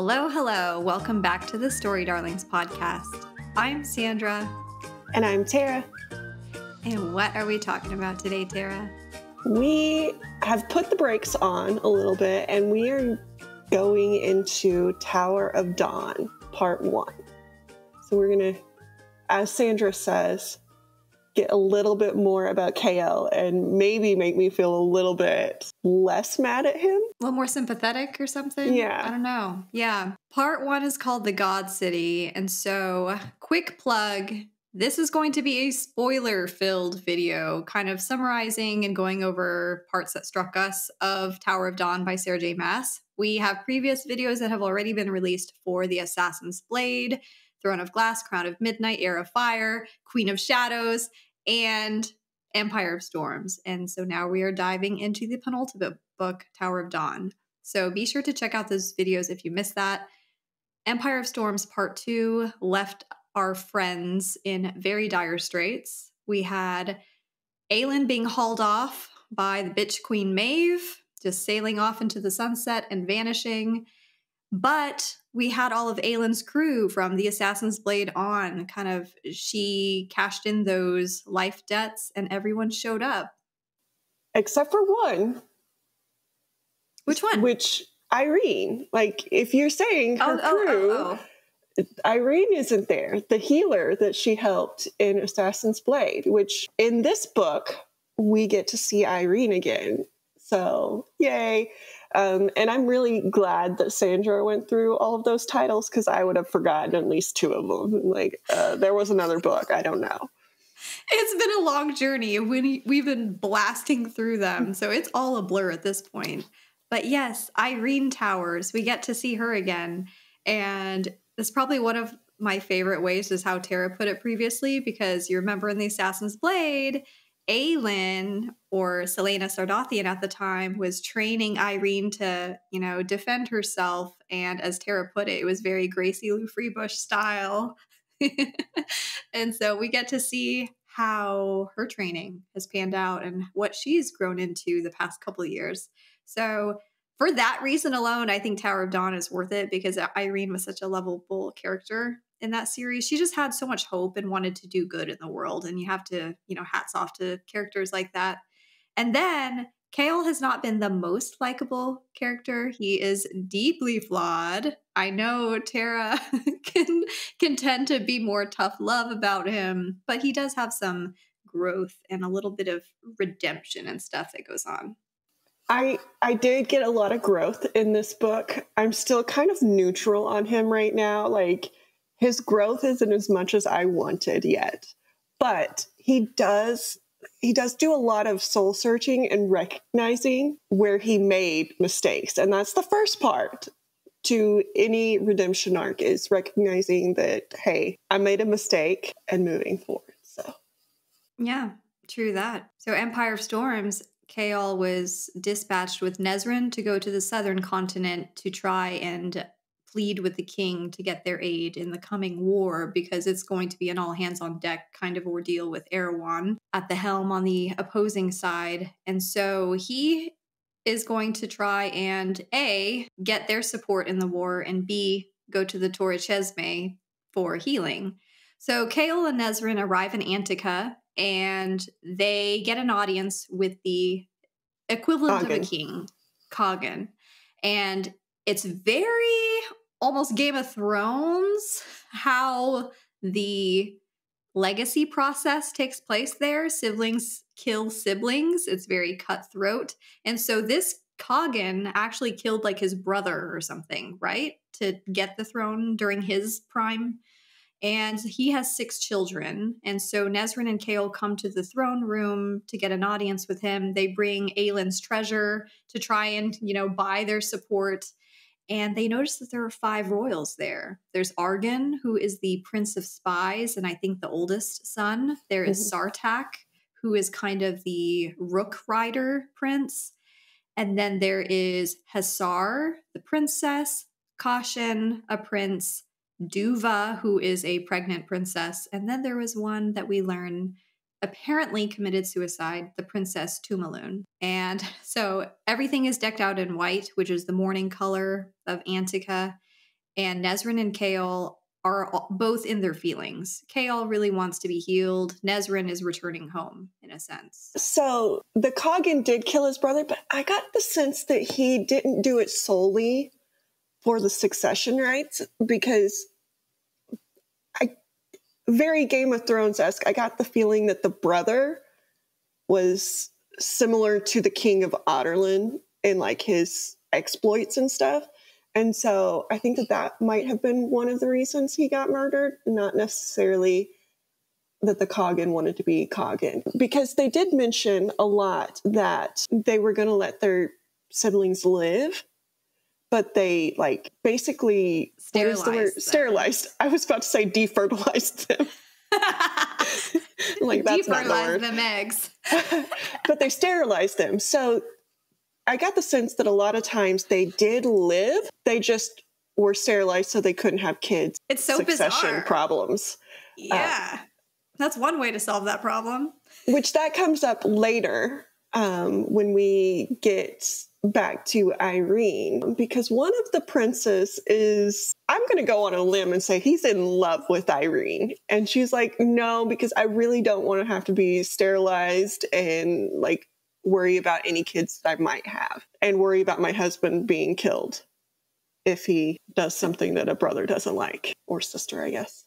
Hello, hello. Welcome back to the Story Darlings podcast. I'm Sandra. And I'm Tara. And what are we talking about today, Tara? We have put the brakes on a little bit and we are going into Tower of Dawn, part one. So we're going to, as Sandra says, get a little bit more about Chaol and maybe make me feel a little bit less mad at him. A little more sympathetic or something? Yeah. I don't know. Yeah. Part one is called The God City. And so, quick plug this is going to be a spoiler filled video, kind of summarizing and going over parts that struck us of Tower of Dawn by Sarah J. Maas. We have previous videos that have already been released for The Assassin's Blade, Throne of Glass, Crown of Midnight, Heir of Fire, Queen of Shadows, and Empire of Storms. And so now we are diving into the penultimate book, Tower of Dawn. So be sure to check out those videos if you missed that. Empire of Storms Part 2 left our friends in very dire straits. We had Aelin being hauled off by the bitch Queen Maeve, just sailing off into the sunset and vanishing. But we had all of Aelin's crew from the Assassin's Blade on. Kind of, she cashed in those life debts and everyone showed up. Except for one. Which one? Which Yrene? Like, if you're saying her oh, oh, oh crew, oh, oh. Yrene isn't there. The healer that she helped in Assassin's Blade, which in this book, we get to see Yrene again. So, yay. Um, and I'm really glad that Sandra went through all of those titles because I would have forgotten at least two of them. Like, uh, there was another book. I don't know. It's been a long journey. We, we've been blasting through them. So it's all a blur at this point. But yes, Yrene Towers, we get to see her again. And it's probably one of my favorite ways, is how Tara put it previously, because you remember in The Assassin's Blade, Aelin or Celaena Sardothien at the time was training Yrene to, you know, defend herself. And as Tara put it, it was very Gracie Lou Freebush style. and so we get to see how her training has panned out and what she's grown into the past couple of years. So for that reason alone, I think Tower of Dawn is worth it because Yrene was such a lovable character in that series. She just had so much hope and wanted to do good in the world. And you have to, you know, hats off to characters like that. And then Chaol has not been the most likable character. He is deeply flawed. I know Tara can can tend to be more tough love about him, but he does have some growth and a little bit of redemption and stuff that goes on. I I did get a lot of growth in this book. I'm still kind of neutral on him right now. Like his growth isn't as much as I wanted yet. But he does he does do a lot of soul searching and recognizing where he made mistakes. And that's the first part to any redemption arc is recognizing that hey, I made a mistake and moving forward. So Yeah, true that. So Empire of Storms Chaol was dispatched with Nesryn to go to the southern continent to try and plead with the king to get their aid in the coming war because it's going to be an all hands on deck kind of ordeal with Erawan at the helm on the opposing side. And so he is going to try and A, get their support in the war, and B, go to the Torre Cesme for healing. So Chaol and Nesryn arrive in Antica and they get an audience with the equivalent of a king, Khagan. And it's very almost Game of Thrones how the legacy process takes place there. Siblings kill siblings. It's very cutthroat. And so this Khagan actually killed like his brother or something, right? To get the throne during his prime. And he has six children. And so Nesryn and Chaol come to the throne room to get an audience with him. They bring Aelin's treasure to try and, you know, buy their support and they notice that there are five royals there. There's Arghun, who is the prince of spies, and I think the oldest son. There is mm-hmm. Sartaq, who is kind of the ruk rider prince. And then there is Hasar, the princess, Kashin, a prince, Duva, who is a pregnant princess. And then there was one that we learn apparently committed suicide, the Princess Tumelun. And so everything is decked out in white, which is the mourning color of Antica. and Nesryn and Chaol are both in their feelings. Chaol really wants to be healed. Nesryn is returning home in a sense. So the Khagan did kill his brother, but I got the sense that he didn't do it solely for the succession rights because very Game of Thrones esque. I got the feeling that the brother was similar to the King of Adarlan in like his exploits and stuff. And so I think that that might have been one of the reasons he got murdered, not necessarily that the Khagan wanted to be Khagan. Because they did mention a lot that they were going to let their siblings live, but they like basically sterilized. Sterilized. I was about to say defertilized them. like that's not the word. them eggs. but they sterilized them. So I got the sense that a lot of times they did live, they just were sterilized so they couldn't have kids. It's so succession bizarre. problems. Yeah. Uh, That's one way to solve that problem. Which that comes up later um, when we get back to Yrene, because one of the princes is, I'm going to go on a limb and say he's in love with Yrene. And she's like, no, because I really don't want to have to be sterilized and like worry about any kids that I might have and worry about my husband being killed if he does something that a brother doesn't like or sister, I guess.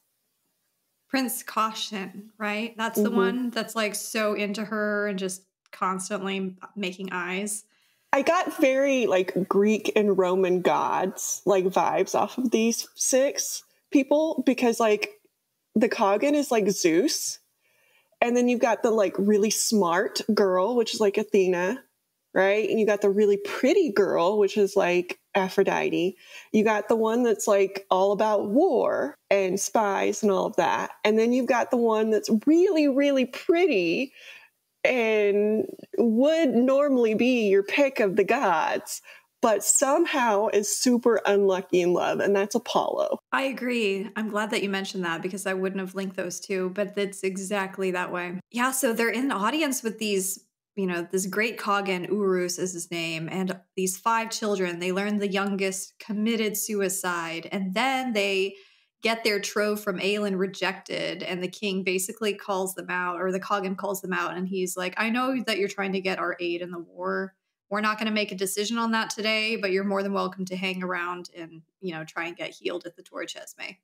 Prince Kashin, right? That's the mm-hmm. one that's like so into her and just constantly making eyes. I got very like Greek and Roman gods like vibes off of these six people because like the Khagan is like Zeus and then you've got the like really smart girl, which is like Athena, right? And you got the really pretty girl, which is like Aphrodite. You got the one that's like all about war and spies and all of that. And then you've got the one that's really, really pretty and would normally be your pick of the gods, but somehow is super unlucky in love, and that's Apollo. I agree. I'm glad that you mentioned that because I wouldn't have linked those two, but it's exactly that way. Yeah, so they're in the audience with these, you know, this great Khagan, Urus is his name, and these five children. They learn the youngest committed suicide, and then they get their trove from Aelin rejected, and the king basically calls them out, or the Coggin calls them out, and he's like, I know that you're trying to get our aid in the war we're not going to make a decision on that today, but you're more than welcome to hang around and, you know, try and get healed at the Torre Cesme.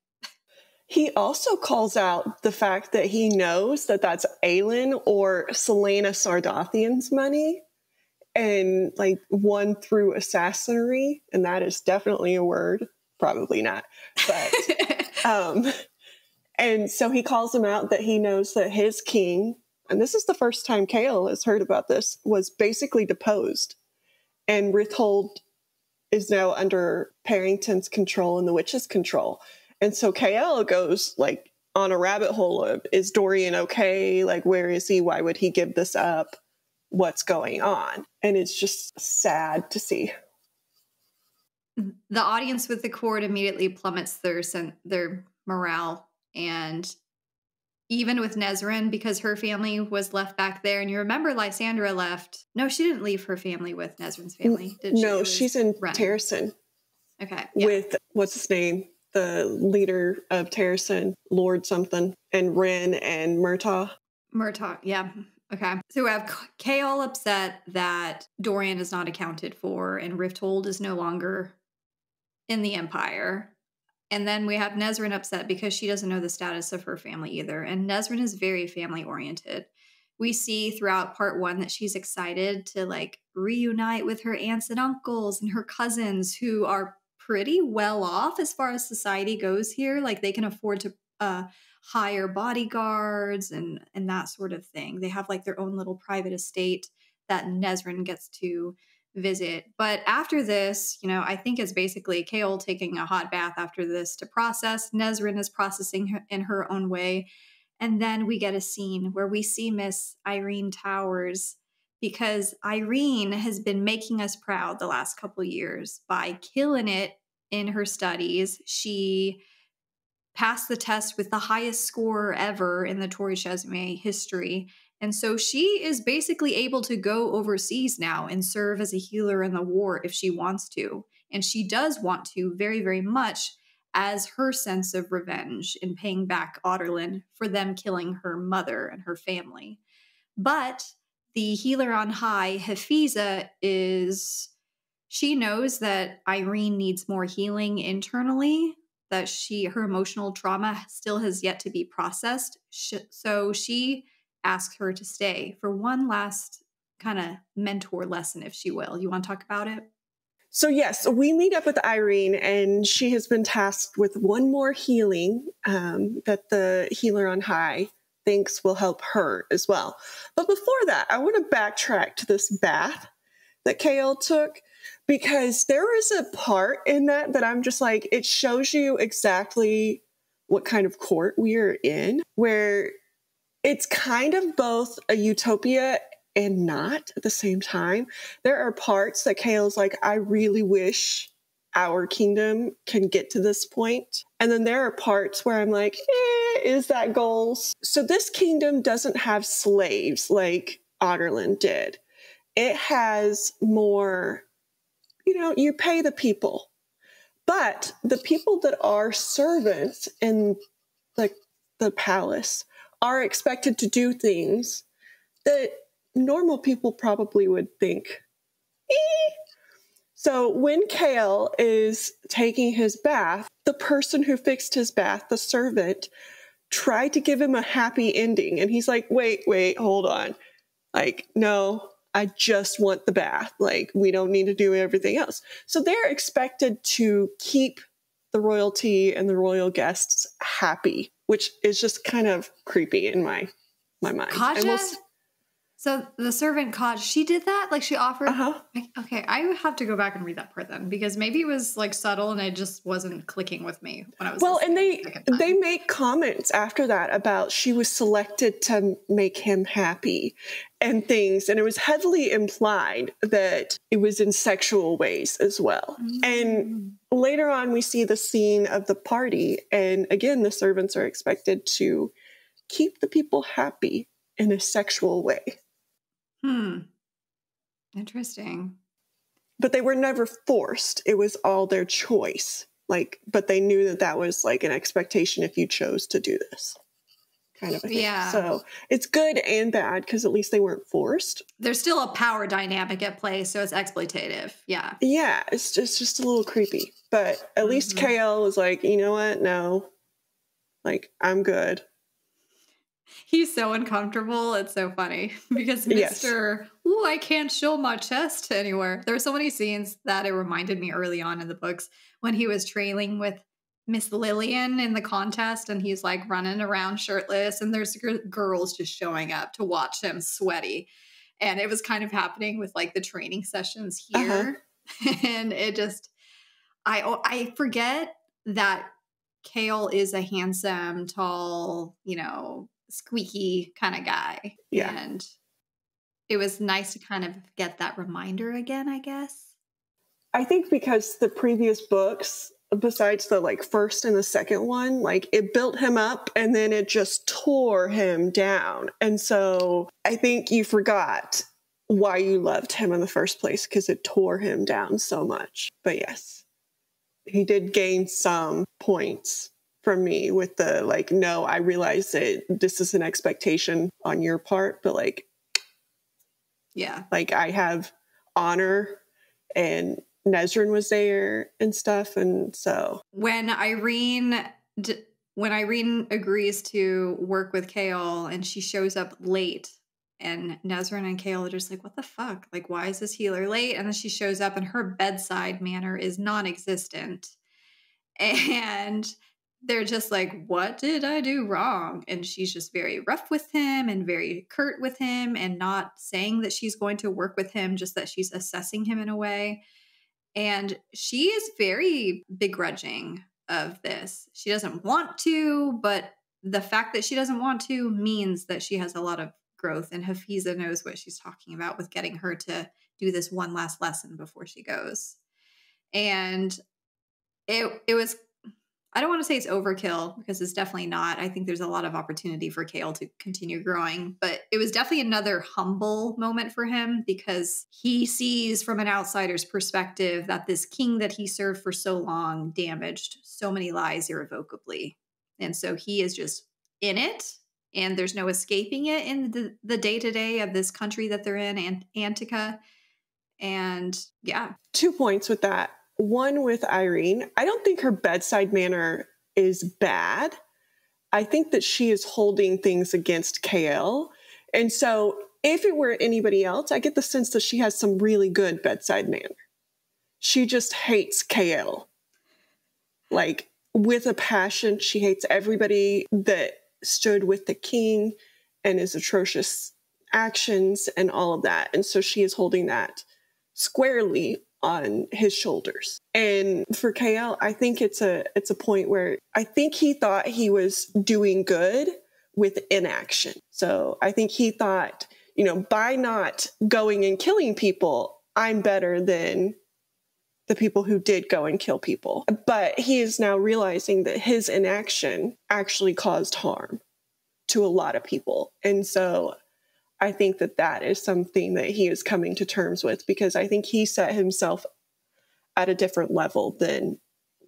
He also calls out the fact that he knows that that's Aelin or Celaena Sardothien's money and like won through assassinary. And that is definitely a word. Probably not. But, um, and so he calls him out that he knows that his king and this is the first time Chaol has heard about this, was basically deposed. And Rifthold is now under Perrington's control and the witch's control. And so Chaol goes like on a rabbit hole of is Dorian okay? Like, where is he? Why would he give this up? What's going on? And it's just sad to see. The audience with the court immediately plummets their their morale and even with Nesryn, because her family was left back there. And you remember Lysandra left. No, she didn't leave her family with Nesryn's family, did she? No, she's in Ren. Terrasen. Okay. Yeah. With what's his name? The leader of Terrasen, Lord something, and Ren and Murtaugh. Murtaugh, yeah. Okay. So we have Chaol upset that Dorian is not accounted for and Rifthold is no longer in the Empire. And then we have Nesryn upset because she doesn't know the status of her family either. And Nesryn is very family oriented. We see throughout part one that she's excited to like reunite with her aunts and uncles and her cousins who are pretty well off as far as society goes here. Like they can afford to uh, hire bodyguards and and that sort of thing. They have like their own little private estate that Nesryn gets to visit. But after this, you know, I think it's basically Chaol taking a hot bath after this to process. Nesryn is processing in her own way. And then we get a scene where we see Miss Yrene Towers because Yrene has been making us proud the last couple years by killing it in her studies. She passed the test with the highest score ever in the Torre Cesme history and so she is basically able to go overseas now and serve as a healer in the war if she wants to. And she does want to very, very much as her sense of revenge in paying back Adarlan for them killing her mother and her family. But the healer on high, Hafiza, is she knows that Yrene needs more healing internally, that she her emotional trauma still has yet to be processed. So she asks her to stay for one last kind of mentor lesson, if she will. You want to talk about it? So, yes, we meet up with Yrene, and she has been tasked with one more healing um, that the healer on high thinks will help her as well. But before that, I want to backtrack to this bath that Chaol took because there is a part in that that I'm just like, it shows you exactly what kind of court we are in, where it's kind of both a utopia and not at the same time. There are parts that Chaol's like, I really wish our kingdom can get to this point. And then there are parts where I'm like, eh, is that goals? So this kingdom doesn't have slaves like Adarlan did. It has more, you know, you pay the people. But the people that are servants in the, the palace are expected to do things that normal people probably would think. Eh. So when Chaol is taking his bath, the person who fixed his bath, the servant, tried to give him a happy ending. And he's like, wait, wait, hold on. Like, no, I just want the bath. Like, we don't need to do everything else. So they're expected to keep the royalty and the royal guests happy, which is just kind of creepy in my my mind. We'll, so the servant caught. She did that. Like she offered. Uh-huh. Okay, I have to go back and read that part then because maybe it was like subtle and it just wasn't clicking with me when I was. Well, and they the they make comments after that about she was selected to make him happy and things, and it was heavily implied that it was in sexual ways as well. Mm-hmm. And mm. later on, we see the scene of the party, and again, the servants are expected to keep the people happy in a sexual way. Hmm. Interesting. But they were never forced. It was all their choice. Like, but they knew that that was like an expectation if you chose to do this kind of a thing. Yeah. So it's good and bad because at least they weren't forced. There's still a power dynamic at play, so it's exploitative. Yeah. Yeah, it's just just a little creepy. But at least Chaol was like, you know what? No. Like, I'm good he's so uncomfortable. It's so funny because Mr. Yes. Ooh, I can't show my chest anywhere. There are so many scenes that it reminded me early on in the books when he was trailing with Miss Lillian in the contest and he's like running around shirtless and there's g- girls just showing up to watch him sweaty. And it was kind of happening with like the training sessions here. Uh-huh. and it just I I forget that Chaol is a handsome, tall, you know, squeaky kind of guy. Yeah. And it was nice to kind of get that reminder again, I guess. I think because the previous books, besides the like first and the second one, like it built him up and then it just tore him down. And so I think you forgot why you loved him in the first place because it tore him down so much. But yes, he did gain some points from me with the like, no, I realize that this is an expectation on your part, but like, yeah, like I have honor and Nesryn was there and stuff. And so when Yrene, d- when Yrene agrees to work with Chaol and she shows up late and Nesryn and Chaol are just like, what the fuck? Like, why is this healer late? And then she shows up and her bedside manner is non existent. And they're just like, What did I do wrong? And she's just very rough with him and very curt with him and not saying that she's going to work with him, just that she's assessing him in a way. And she is very begrudging of this. She doesn't want to, but the fact that she doesn't want to means that she has a lot of growth. And Hafiza knows what she's talking about with getting her to do this one last lesson before she goes. And it it was I don't want to say it's overkill because it's definitely not. I think there's a lot of opportunity for Chaol to continue growing, but it was definitely another humble moment for him because he sees from an outsider's perspective that this king that he served for so long damaged so many lives irrevocably. And so he is just in it and there's no escaping it in the, the day-to-day of this country that they're in, Ant- Antica. And yeah. Two points with that one with Yrene. I don't think her bedside manner is bad. I think that she is holding things against Chaol. And so if it were anybody else, I get the sense that she has some really good bedside manner. She just hates Chaol. Like with a passion, she hates everybody that stood with the king and his atrocious actions and all of that. And so she is holding that squarely on his shoulders. And for Chaol, I think it's a it's a point where I think he thought he was doing good with inaction. So I think he thought, you know, by not going and killing people, I'm better than the people who did go and kill people. But he is now realizing that his inaction actually caused harm to a lot of people. And so I think that that is something that he is coming to terms with because I think he set himself at a different level than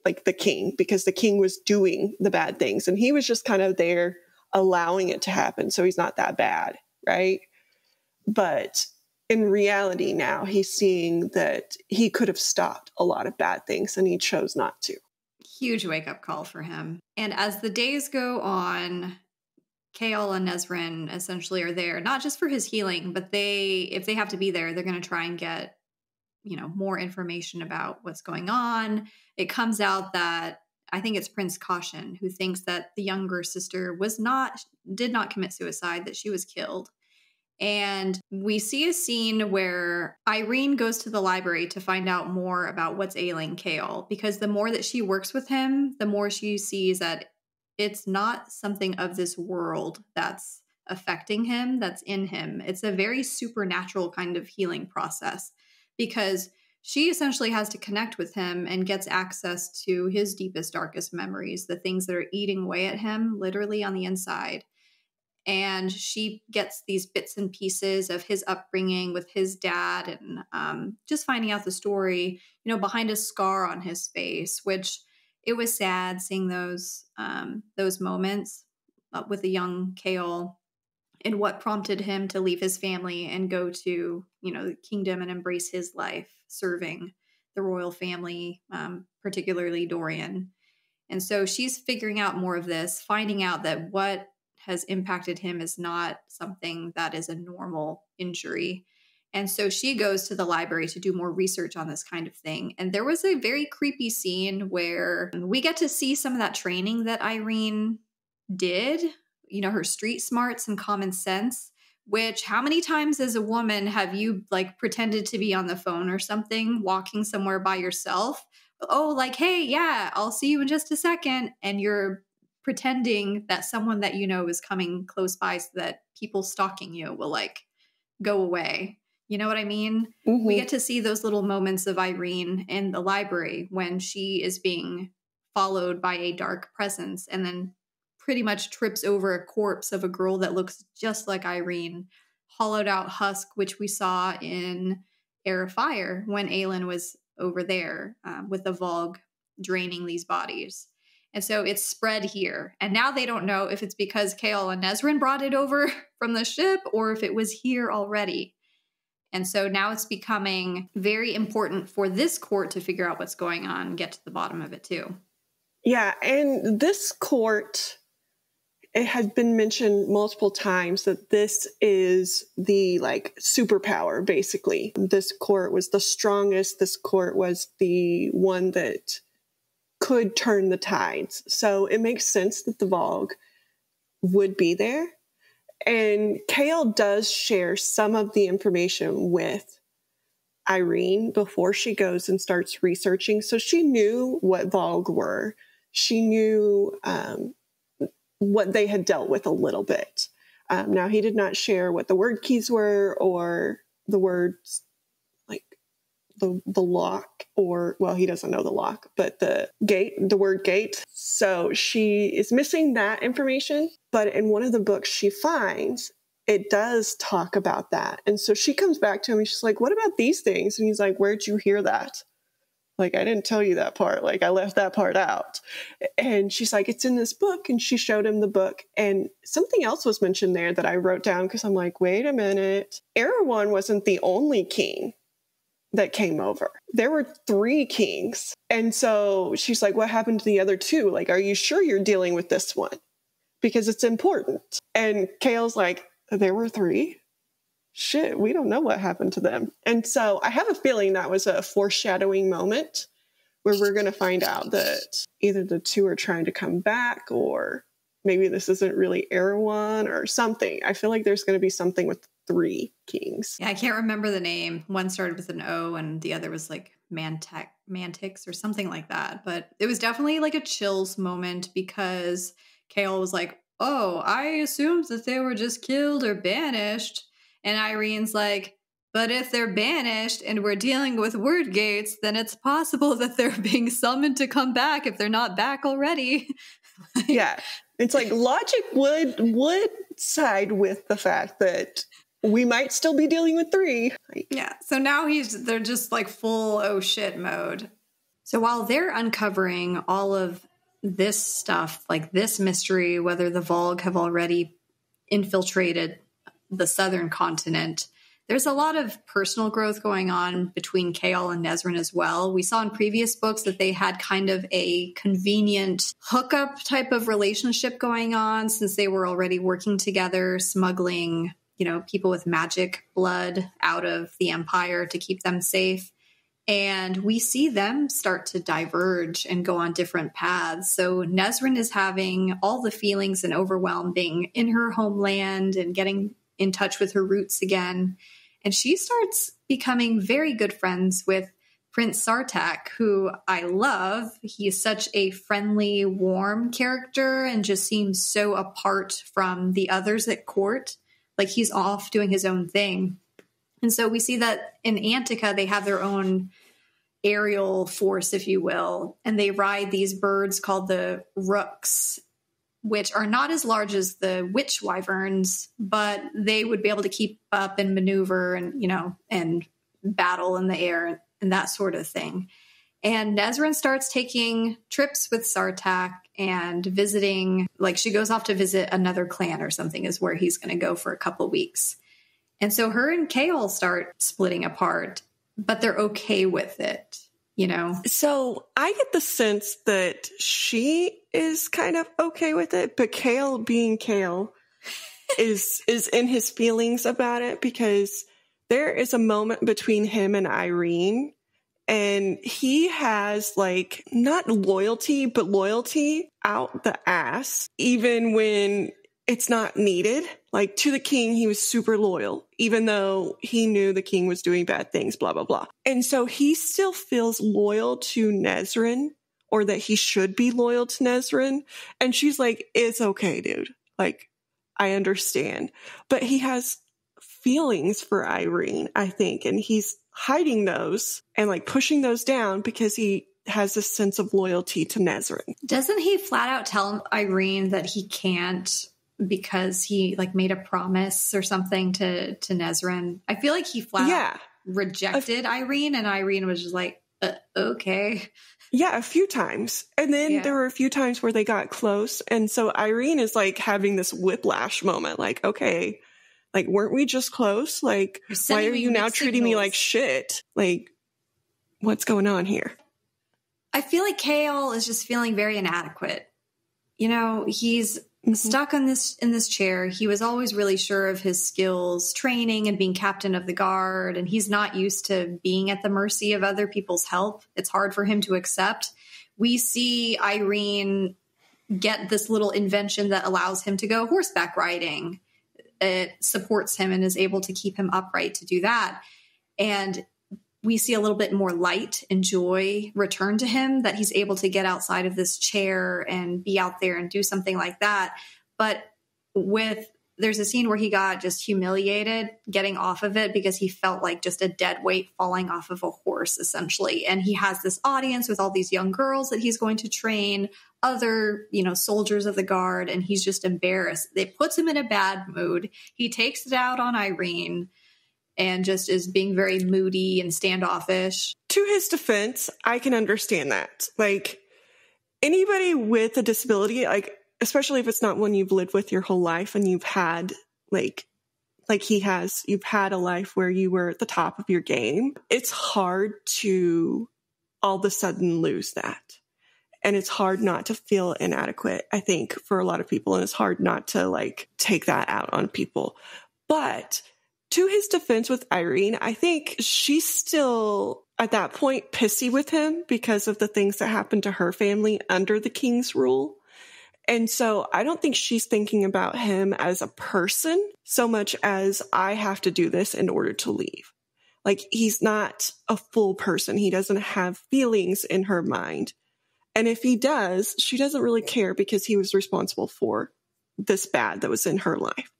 like the king because the king was doing the bad things and he was just kind of there allowing it to happen. So he's not that bad right? But in reality now he's seeing that he could have stopped a lot of bad things and he chose not to. Huge wake up call for him. And as the days go on Chaol and Nesryn essentially are there not just for his healing, but they if they have to be there, they're going to try and get you know more information about what's going on. It comes out that I think it's Prince Kashin who thinks that the younger sister was not did not commit suicide, that she was killed. And we see a scene where Yrene goes to the library to find out more about what's ailing Chaol because the more that she works with him, the more she sees that it's not something of this world that's affecting him, that's in him. It's a very supernatural kind of healing process because she essentially has to connect with him and gets access to his deepest, darkest memories, the things that are eating away at him, literally on the inside. And she gets these bits and pieces of his upbringing with his dad and um, just finding out the story, you know, behind a scar on his face, which it was sad seeing those um, those moments uh, with the young Chaol and what prompted him to leave his family and go to you know the kingdom and embrace his life serving the royal family, um, particularly Dorian. And so she's figuring out more of this, finding out that what has impacted him is not something that is a normal injury and so she goes to the library to do more research on this kind of thing. And there was a very creepy scene where we get to see some of that training that Yrene did, you know, her street smarts and common sense. Which, how many times as a woman have you like pretended to be on the phone or something, walking somewhere by yourself? Oh, like, hey, yeah, I'll see you in just a second. And you're pretending that someone that you know is coming close by so that people stalking you will like go away you know what I mean? Mm-hmm. We get to see those little moments of Yrene in the library when she is being followed by a dark presence and then pretty much trips over a corpse of a girl that looks just like Yrene, hollowed out husk, which we saw in Heir of Fire when Aelin was over there um, with the Valg draining these bodies. And so it's spread here. And now they don't know if it's because Chaol and Nesryn brought it over from the ship or if it was here already. And so now it's becoming very important for this court to figure out what's going on and get to the bottom of it too. Yeah, and this court it has been mentioned multiple times that this is the like superpower basically. This court was the strongest, this court was the one that could turn the tides. So it makes sense that the Valg would be there. And Chaol does share some of the information with Yrene before she goes and starts researching. So she knew what Valg were. She knew um, what they had dealt with a little bit. Um, now, he did not share what the word keys were or the words the the lock or well he doesn't know the lock but the gate the word gate. So she is missing that information but in one of the books she finds it does talk about that. And so she comes back to him and she's like what about these things? And he's like where'd you hear that? Like i didn't tell you that part. Like i left that part out. And she's like it's in this book. And she showed him the book. And something else was mentioned there that i wrote down because i'm like wait a minute. Erawan wasn't the only king that came over. There were three kings. And so she's like, What happened to the other two? Like, are you sure you're dealing with this one? Because it's important. And Chaol's like, There were three? Shit, we don't know what happened to them. And so I have a feeling that was a foreshadowing moment where we're going to find out that either the two are trying to come back or maybe this isn't really Erawan or something. I feel like there's going to be something with three kings. Yeah, I can't remember the name. One started with an O and the other was like Mantek Mantyx or something like that. But it was definitely like a chills moment because Chaol was like, Oh, I assumed that they were just killed or banished. And Yrene's like, but if they're banished and we're dealing with word gates, then it's possible that they're being summoned to come back if they're not back already. yeah. It's like logic would would side with the fact that we might still be dealing with three. Yeah. So now he's they're just like full oh shit mode. So while they're uncovering all of this stuff, like this mystery, whether the Valg have already infiltrated the southern continent, there's a lot of personal growth going on between Chaol and Nesryn as well. We saw in previous books that they had kind of a convenient hookup type of relationship going on since they were already working together, smuggling you know, people with magic blood out of the empire to keep them safe. And we see them start to diverge and go on different paths. So Nesryn is having all the feelings and overwhelm being in her homeland and getting in touch with her roots again. And she starts becoming very good friends with Prince Sartaq, who I love. He's such a friendly, warm character and just seems so apart from the others at court like he's off doing his own thing. And so we see that in Antica, they have their own aerial force, if you will, and they ride these birds called the ruks, which are not as large as the witch wyverns, but they would be able to keep up and maneuver and, you know, and battle in the air and that sort of thing. And Nesryn starts taking trips with Sartaq and visiting, like she goes off to visit another clan or something, is where he's going to go for a couple weeks. And so her and Chaol start splitting apart, but they're okay with it, you know? So I get the sense that she is kind of okay with it, but Chaol being Chaol is is in his feelings about it because there is a moment between him and Yrene and he has like not loyalty, but loyalty out the ass, even when it's not needed. Like to the king, he was super loyal, even though he knew the king was doing bad things, blah, blah, blah. And so he still feels loyal to Nesryn or that he should be loyal to Nesryn. And she's like, it's okay, dude. Like, I understand. But he has feelings for Yrene, I think, and he's hiding those and like pushing those down because he has this sense of loyalty to Nesryn. Doesn't he flat out tell Yrene that he can't because he like made a promise or something to to Nesryn? I feel like he flat yeah. rejected uh, Yrene and Yrene was just like, uh, okay. Yeah, a few times. And then yeah. there were a few times where they got close. And so Yrene is like having this whiplash moment like, okay, like, weren't we just close? Like, why are you now treating signals. me like shit? Like, what's going on here? I feel like Chaol is just feeling very inadequate. You know, he's mm-hmm. stuck on this in this chair. He was always really sure of his skills, training and being captain of the guard, and he's not used to being at the mercy of other people's help. It's hard for him to accept. We see Yrene get this little invention that allows him to go horseback riding it supports him and is able to keep him upright to do that. And we see a little bit more light and joy return to him that he's able to get outside of this chair and be out there and do something like that. But with there's a scene where he got just humiliated getting off of it because he felt like just a dead weight falling off of a horse essentially and he has this audience with all these young girls that he's going to train other you know soldiers of the guard and he's just embarrassed. It puts him in a bad mood. He takes it out on Yrene and just is being very moody and standoffish. To his defense i can understand that. Like anybody with a disability like especially if it's not one you've lived with your whole life and you've had like like he has you've had a life where you were at the top of your game it's hard to all of a sudden lose that and it's hard not to feel inadequate i think for a lot of people and it's hard not to like take that out on people but to his defense with Yrene i think she's still at that point pissy with him because of the things that happened to her family under the king's rule and so I don't think she's thinking about him as a person so much as I have to do this in order to leave. Like he's not a full person. He doesn't have feelings in her mind. And if he does, she doesn't really care because he was responsible for this bad that was in her life.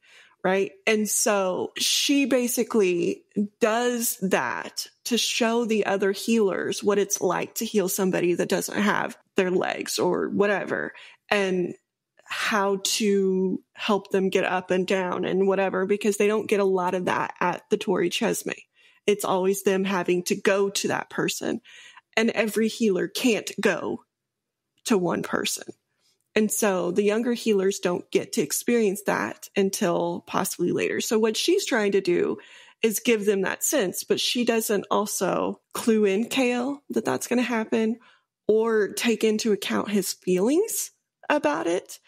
Right. And so she basically does that to show the other healers what it's like to heal somebody that doesn't have their legs or whatever and how to help them get up and down and whatever, because they don't get a lot of that at the Torre Cesme. It's always them having to go to that person. And every healer can't go to one person. And so the younger healers don't get to experience that until possibly later. So what she's trying to do is give them that sense, but she doesn't also clue in Chaol that that's going to happen or take into account his feelings about it.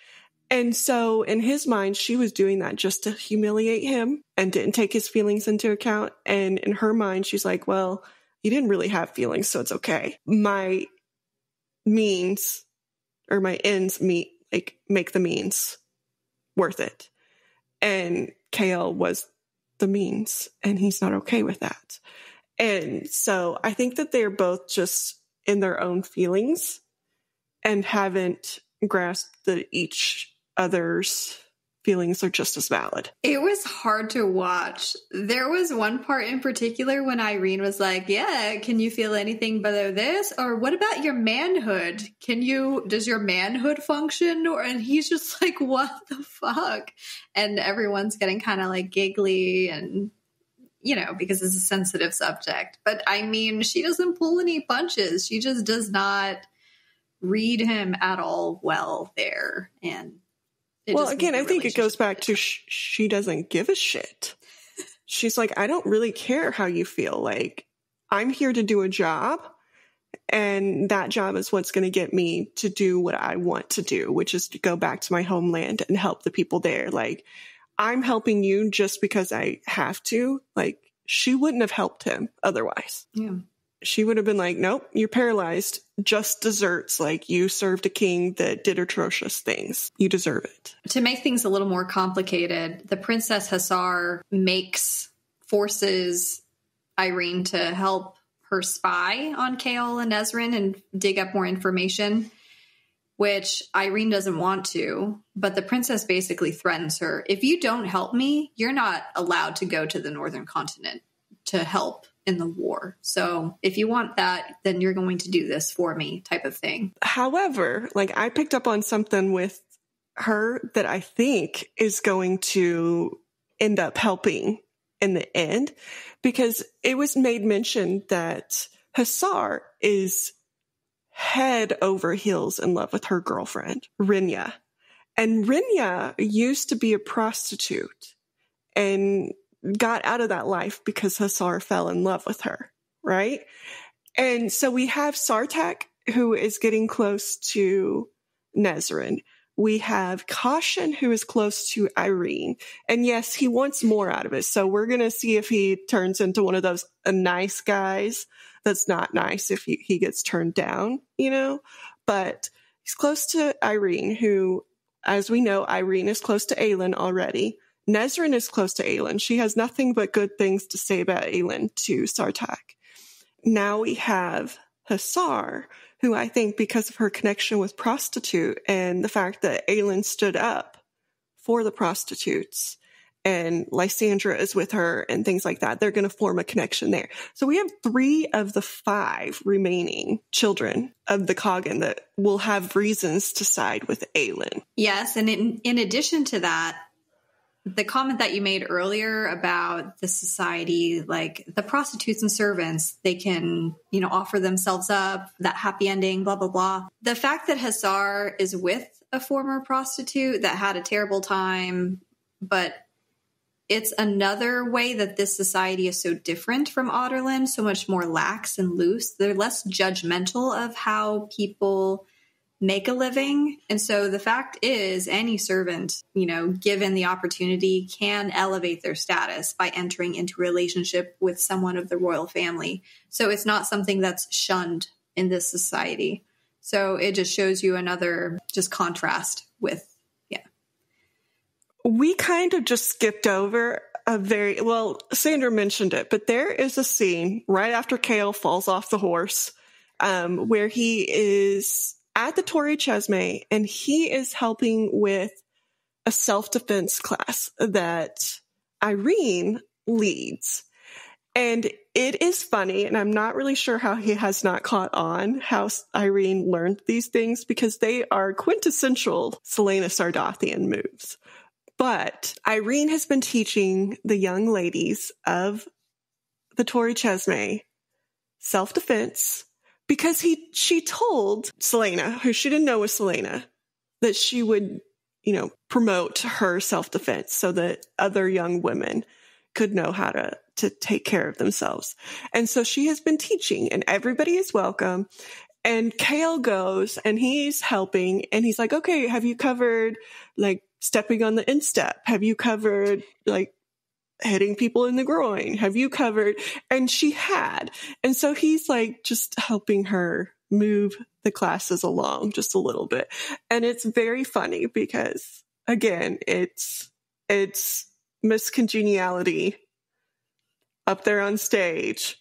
And so in his mind, she was doing that just to humiliate him and didn't take his feelings into account. And in her mind, she's like, well, you didn't really have feelings, so it's okay. My means or my ends meet like make the means worth it. And Chaol was the means, and he's not okay with that. And so I think that they're both just in their own feelings and haven't grasped that each other's feelings are just as valid. It was hard to watch. There was one part in particular when Yrene was like, "Yeah, can you feel anything below this?" Or what about your manhood? Can you does your manhood function? Or and he's just like, "What the fuck?" And everyone's getting kind of like giggly and you know, because it's a sensitive subject. But I mean, she doesn't pull any punches. She just does not read him at all well there. And well, again, I think it goes back to sh- she doesn't give a shit. She's like, I don't really care how you feel. Like, I'm here to do a job. And that job is what's going to get me to do what I want to do, which is to go back to my homeland and help the people there. Like, I'm helping you just because I have to. Like, she wouldn't have helped him otherwise. Yeah she would have been like, nope, you're paralyzed. Just desserts. Like you served a king that did atrocious things. You deserve it. To make things a little more complicated, the Princess Hasar makes forces Yrene to help her spy on Chaol and Nesryn and dig up more information, which Yrene doesn't want to. But the princess basically threatens her if you don't help me, you're not allowed to go to the northern continent to help in the war. So if you want that, then you're going to do this for me, type of thing. However, like I picked up on something with her that I think is going to end up helping in the end because it was made mention that Hasar is head over heels in love with her girlfriend, Renia. And Renia used to be a prostitute and got out of that life because Hasar fell in love with her, right? And so we have Sartaq who is getting close to Nesryn. We have Kashin who is close to Yrene. And yes, he wants more out of it. So we're going to see if he turns into one of those uh, nice guys that's not nice if he, he gets turned down, you know? But he's close to Yrene, who, as we know, Yrene is close to Aelin already. Nesryn is close to Aelin. She has nothing but good things to say about Aelin to Sartaq. Now we have Hasar, who I think because of her connection with prostitute and the fact that Aelin stood up for the prostitutes and Lysandra is with her and things like that. They're going to form a connection there. So we have three of the five remaining children of the Khagan that will have reasons to side with Aelin. Yes. And in, in addition to that, the comment that you made earlier about the society, like the prostitutes and servants, they can, you know, offer themselves up, that happy ending, blah, blah, blah. The fact that Hasar is with a former prostitute that had a terrible time, but it's another way that this society is so different from Adarlan so much more lax and loose. They're less judgmental of how people make a living. And so the fact is, any servant, you know, given the opportunity, can elevate their status by entering into relationship with someone of the royal family. So it's not something that's shunned in this society. So it just shows you another just contrast with yeah. we kind of just skipped over a very well sandra mentioned it but there is a scene right after chaol falls off the horse um, where he is at the Torre Cesme and he is helping with a self-defense class that Yrene leads. And it is funny and i'm not really sure how he has not caught on how Yrene learned these things because they are quintessential Celaena Sardothien moves. But Yrene has been teaching the young ladies of the Torre Cesme self defense because he she told Celaena, who she didn't know was Celaena, that she would, you know, promote her self defense so that other young women could know how to to take care of themselves. And so she has been teaching and everybody is welcome. And Chaol goes and he's helping and he's like, okay, have you covered like stepping on the instep? Have you covered like hitting people in the groin? Have you covered? And she had. And so he's like just helping her move the classes along just a little bit. And it's very funny because again, it's, it's Miss Congeniality up there on stage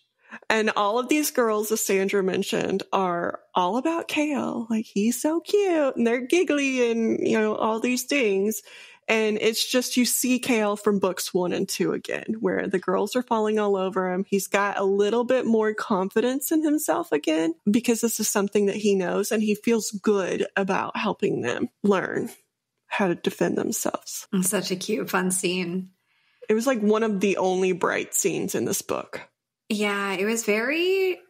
and all of these girls, as Sandra mentioned, are all about Chaol. Like he's so cute and they're giggly and, you know, all these things. And it's just, you see Chaol from books one and two again, where the girls are falling all over him. He's got a little bit more confidence in himself again because this is something that he knows and he feels good about helping them learn how to defend themselves. Oh, such a cute, fun scene. It was like one of the only bright scenes in this book. Yeah, it was very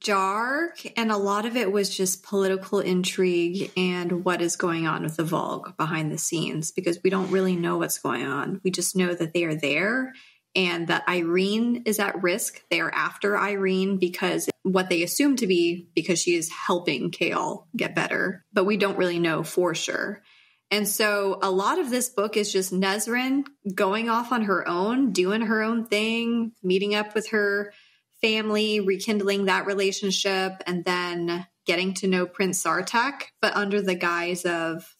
dark and a lot of it was just political intrigue and what is going on with the Valg behind the scenes because we don't really know what's going on. We just know that they are there and that Yrene is at risk. They are after Yrene because what they assume to be because she is helping Chaol get better, but we don't really know for sure. And so a lot of this book is just Nesryn going off on her own, doing her own thing, meeting up with her family, rekindling that relationship, and then getting to know Prince Sartaq, but under the guise of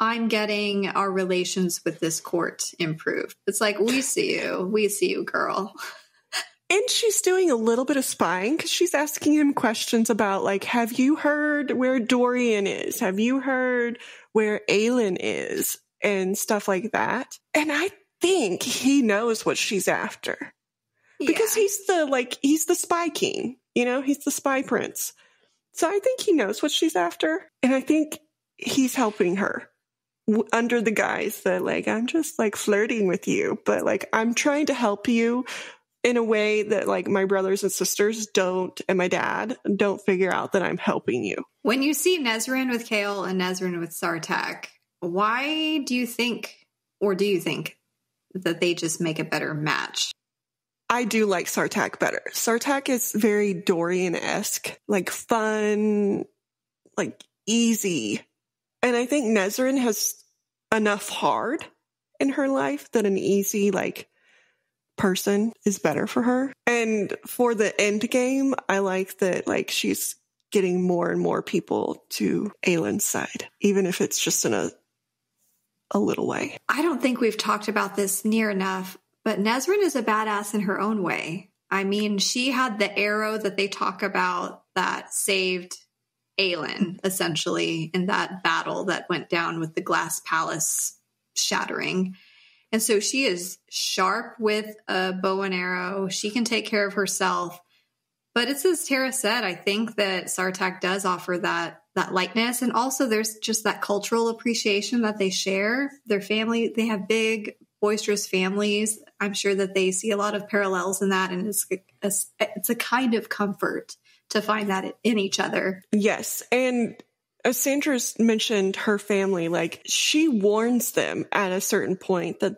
I'm getting our relations with this court improved. It's like, we see you. We see you, girl. And she's doing a little bit of spying because she's asking him questions about, like, have you heard where Dorian is? Have you heard where Aelin is? And stuff like that. And I think he knows what she's after. Yeah. Because he's the, like, he's the spy king, you know, he's the spy prince. So I think he knows what she's after. And I think he's helping her under the guise that, like, I'm just like flirting with you, but like, I'm trying to help you in a way that like my brothers and sisters don't and my dad don't figure out that I'm helping you. When you see Nesryn with Chaol and Nesryn with Sartaq, why do you think or do you think that they just make a better match? I do like Sartaq better. Sartaq is very Dorian esque, like fun, like easy. And I think Nesryn has enough hard in her life that an easy, like person is better for her. And for the end game, I like that like she's getting more and more people to Aelin's side, even if it's just in a a little way. I don't think we've talked about this near enough, but Nesryn is a badass in her own way. I mean, she had the arrow that they talk about that saved Aelin, essentially, in that battle that went down with the glass palace shattering. And so she is sharp with a bow and arrow. She can take care of herself. But it's as Tara said, I think that Sartaq does offer that that lightness. And also there's just that cultural appreciation that they share. Their family, they have big, boisterous families. I'm sure that they see a lot of parallels in that. And it's a, it's a kind of comfort to find that in each other. Yes. And as Sandra's mentioned her family, like she warns them at a certain point that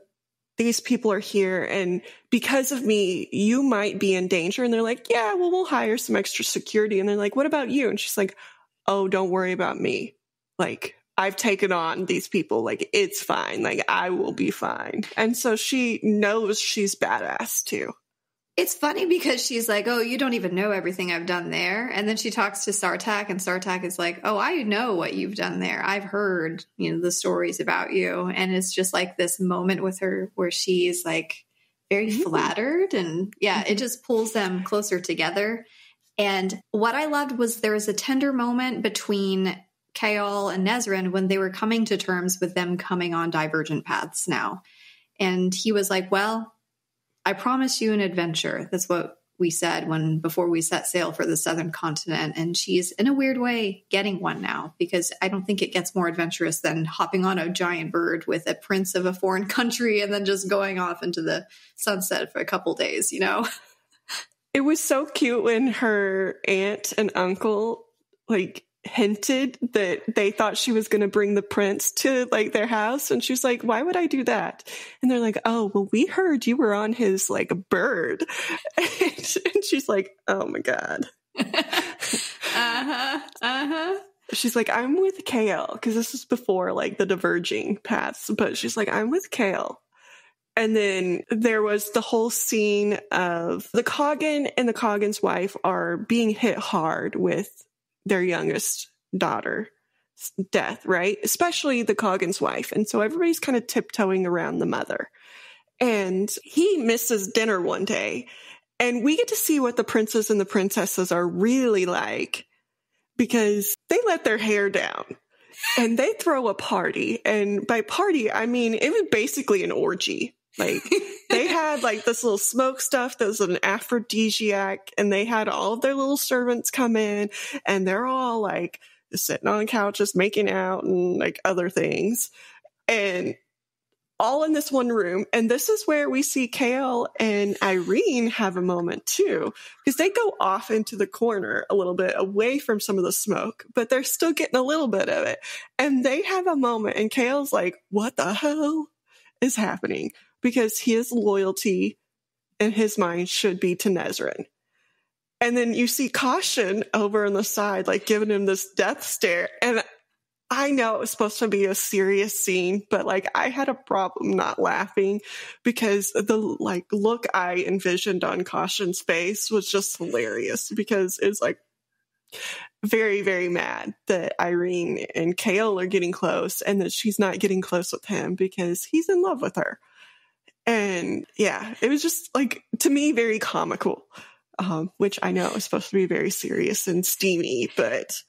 these people are here and because of me, you might be in danger. And they're like, yeah, well, we'll hire some extra security. And they're like, what about you? And she's like, oh, don't worry about me. Like, I've taken on these people. Like, it's fine. Like, I will be fine. And so she knows she's badass too. It's funny because she's like, Oh, you don't even know everything I've done there. And then she talks to Sartaq, and Sartaq is like, Oh, I know what you've done there. I've heard, you know, the stories about you. And it's just like this moment with her where she's like very mm-hmm. flattered. And yeah, mm-hmm. it just pulls them closer together. And what I loved was there was a tender moment between Chaol and Nesryn when they were coming to terms with them coming on divergent paths now. And he was like, Well, I promise you an adventure. That's what we said when before we set sail for the southern continent. And she's in a weird way getting one now because I don't think it gets more adventurous than hopping on a giant bird with a prince of a foreign country and then just going off into the sunset for a couple days, you know? It was so cute when her aunt and uncle like hinted that they thought she was going to bring the prince to like their house and she's like why would i do that? And they're like oh well we heard you were on his like bird. And, and she's like oh my god. Uh-huh uh-huh. She's like i'm with chaol because this is before like the diverging paths but she's like i'm with chaol and then there was the whole scene of the Khagan and the Khagan's wife are being hit hard with their youngest daughter death, right? Especially the Khagan's wife. And so everybody's kind of tiptoeing around the mother. And he misses dinner one day. And we get to see what the princes and the princesses are really like because they let their hair down and they throw a party. And by party, I mean, it was basically an orgy. Like they had like this little smoke stuff that was an aphrodisiac, and they had all of their little servants come in, and they're all like sitting on couches, making out, and like other things, and all in this one room. And this is where we see Chaol and Yrene have a moment too, because they go off into the corner a little bit away from some of the smoke, but they're still getting a little bit of it. And they have a moment, and Chaol's like, What the hell is happening? Because his loyalty in his mind should be to Nesryn. And then you see Kashin over on the side, like giving him this death stare. And I know it was supposed to be a serious scene, but like I had a problem not laughing because the like look I envisioned on Kashin's face was just hilarious because it's like very, very mad that Yrene and Chaol are getting close and that she's not getting close with him because he's in love with her. And yeah, it was just like, to me, very comical, um, which I know is supposed to be very serious and steamy, but.